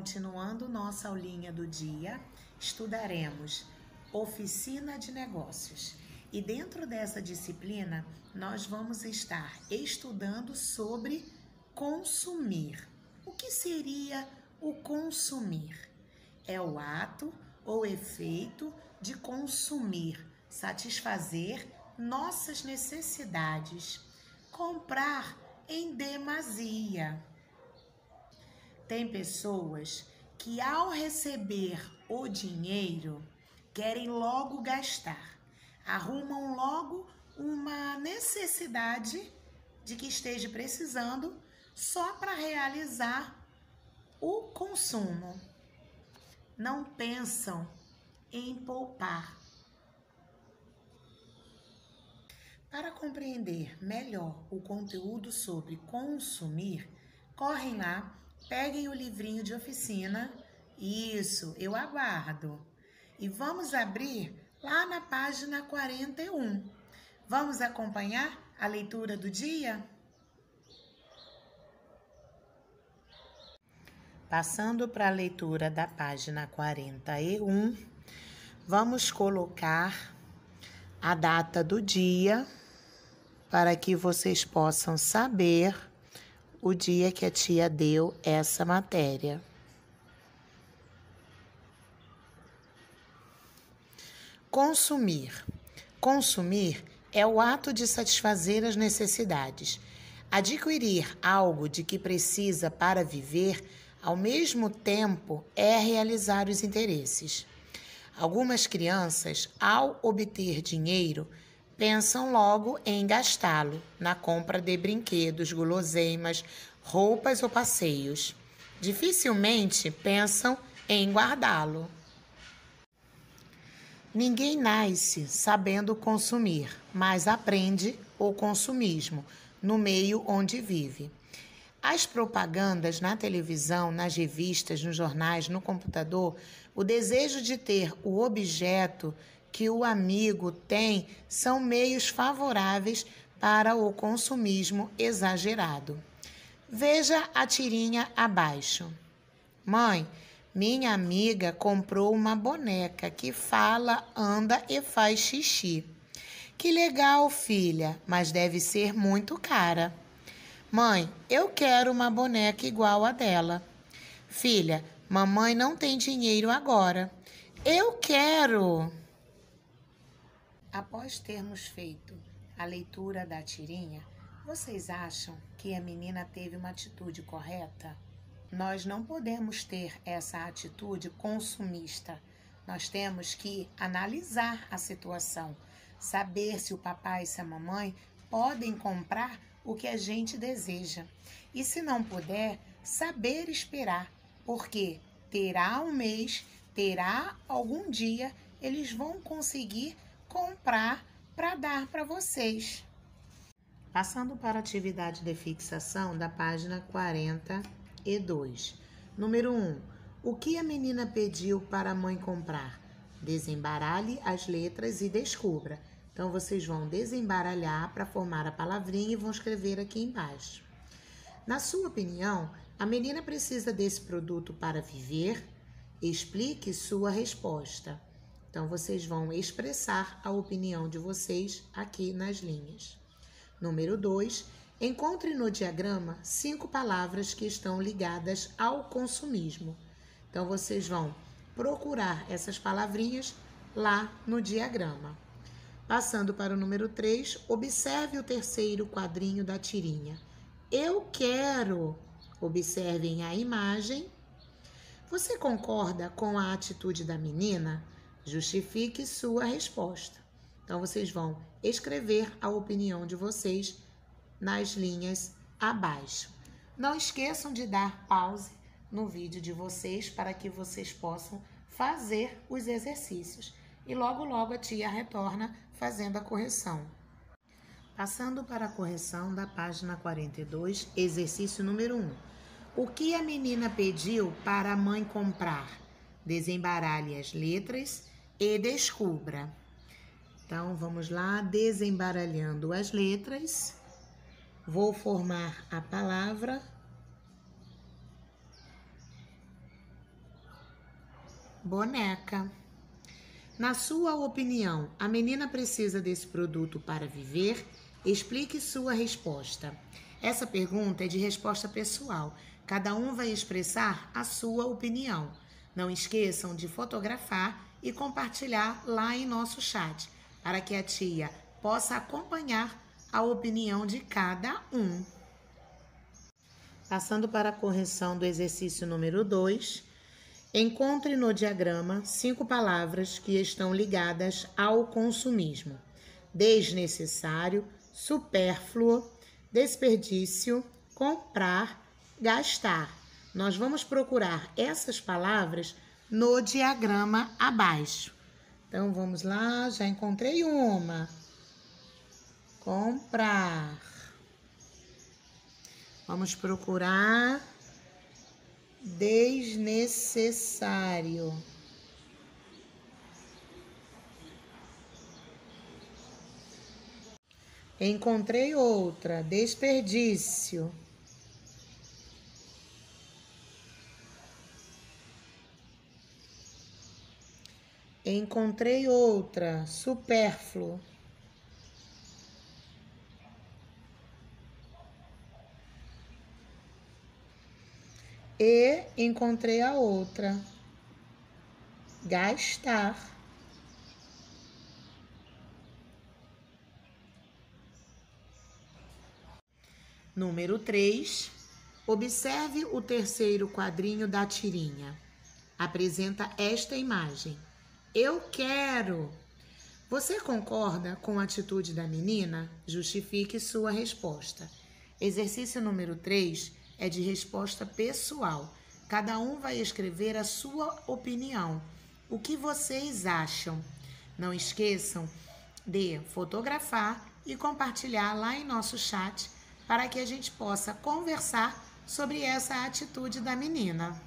Começando nossa aulinha do dia, estudaremos Oficina de Negócios. E dentro dessa disciplina, nós vamos estar estudando sobre consumir. O que seria o consumir? É o ato ou efeito de consumir, satisfazer nossas necessidades, comprar em demasia. Tem pessoas que, ao receber o dinheiro, querem logo gastar, arrumam logo uma necessidade de que esteja precisando só para realizar o consumo. Não pensam em poupar. Para compreender melhor o conteúdo sobre consumir, correm lá Peguem o livrinho de oficina. Isso, eu aguardo. E vamos abrir lá na página 41. Vamos acompanhar a leitura do dia? Passando para a leitura da página 41, vamos colocar a data do dia para que vocês possam saber o dia que a tia deu essa matéria. Consumir. Consumir é o ato de satisfazer as necessidades. Adquirir algo de que precisa para viver, ao mesmo tempo, é realizar os interesses. Algumas crianças, ao obter dinheiro, pensam logo em gastá-lo na compra de brinquedos, guloseimas, roupas ou passeios. Dificilmente pensam em guardá-lo. Ninguém nasce sabendo consumir, mas aprende o consumismo no meio onde vive. As propagandas na televisão, nas revistas, nos jornais, no computador, o desejo de ter o objeto que o amigo tem são meios favoráveis para o consumismo exagerado. Veja a tirinha abaixo. Mãe, minha amiga comprou uma boneca que fala, anda e faz xixi. Que legal, filha, mas deve ser muito cara. Mãe, eu quero uma boneca igual a dela. Filha, mamãe não tem dinheiro agora. Eu quero. Após termos feito a leitura da tirinha, vocês acham que a menina teve uma atitude correta? Nós não podemos ter essa atitude consumista. Nós temos que analisar a situação, saber se o papai e se a mamãe podem comprar o que a gente deseja. E se não puder, saber esperar, porque terá um mês, terá algum dia, eles vão conseguir comprar para dar para vocês. Passando para a atividade de fixação da página 42. Número 1. O que a menina pediu para a mãe comprar? Desembaralhe as letras e descubra. Então, vocês vão desembaralhar para formar a palavrinha e vão escrever aqui embaixo. Na sua opinião, a menina precisa desse produto para viver? Explique sua resposta. Então, vocês vão expressar a opinião de vocês aqui nas linhas. Número 2. Encontre no diagrama cinco palavras que estão ligadas ao consumismo. Então, vocês vão procurar essas palavrinhas lá no diagrama. Passando para o número 3, observe o terceiro quadrinho da tirinha. Eu quero. Observem a imagem. Você concorda com a atitude da menina? Justifique sua resposta. Então, vocês vão escrever a opinião de vocês nas linhas abaixo. Não esqueçam de dar pause no vídeo de vocês para que vocês possam fazer os exercícios. E logo, logo a tia retorna fazendo a correção. Passando para a correção da página 42, exercício número 1. O que a menina pediu para a mãe comprar? Desembaralhe as letras e descubra. Então, vamos lá, desembaralhando as letras. Vou formar a palavra. boneca. Na sua opinião, a menina precisa desse produto para viver? Explique sua resposta. Essa pergunta é de resposta pessoal. Cada um vai expressar a sua opinião. Não esqueçam de fotografar e compartilhar lá em nosso chat, para que a tia possa acompanhar a opinião de cada um. Passando para a correção do exercício número 2, encontre no diagrama cinco palavras que estão ligadas ao consumismo: desnecessário, supérfluo, desperdício, comprar, gastar. Nós vamos procurar essas palavras no diagrama abaixo. Então vamos lá, já encontrei uma. Comprar. Vamos procurar desnecessário. Encontrei outra, desperdício. Encontrei outra, supérfluo. E encontrei a outra, gastar. Número 3. Observe o terceiro quadrinho da tirinha. Apresenta esta imagem. Eu quero. Você concorda com a atitude da menina? Justifique sua resposta. Exercício número 3 é de resposta pessoal. Cada um vai escrever a sua opinião. O que vocês acham? Não esqueçam de fotografar e compartilhar lá em nosso chat para que a gente possa conversar sobre essa atitude da menina.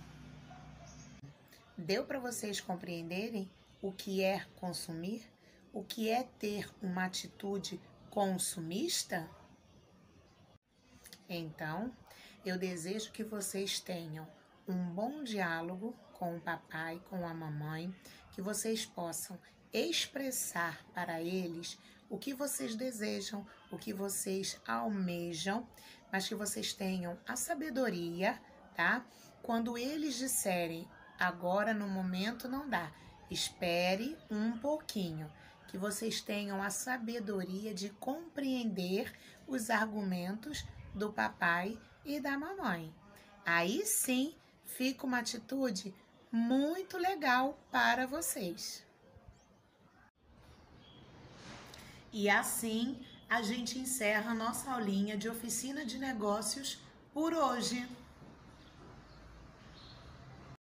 Deu para vocês compreenderem o que é consumir? O que é ter uma atitude consumista? Então, eu desejo que vocês tenham um bom diálogo com o papai, com a mamãe, que vocês possam expressar para eles o que vocês desejam, o que vocês almejam, mas que vocês tenham a sabedoria, tá? Quando eles disserem agora no momento não dá, Espere um pouquinho, que vocês tenham a sabedoria de compreender os argumentos do papai e da mamãe. Aí sim fica uma atitude muito legal para vocês. E assim a gente encerra nossa aulinha de oficina de negócios por hoje.